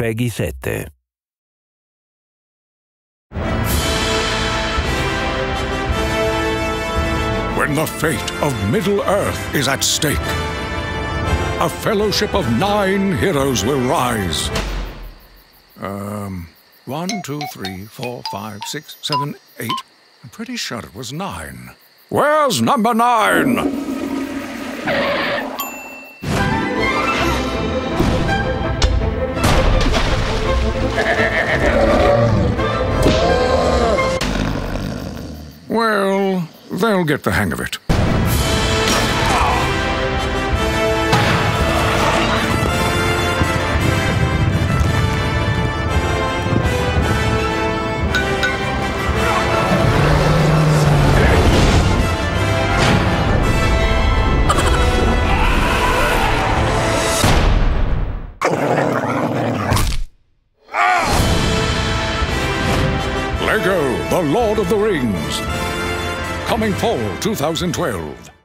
PEGI 7. When the fate of Middle Earth is at stake, a fellowship of nine heroes will rise. Um, one, two, three, four, five, six, seven, eight. I'm pretty sure it was nine. Where's number nine? Well, they'll get the hang of it. Lego, The Lord of the Rings. Coming fall 2012.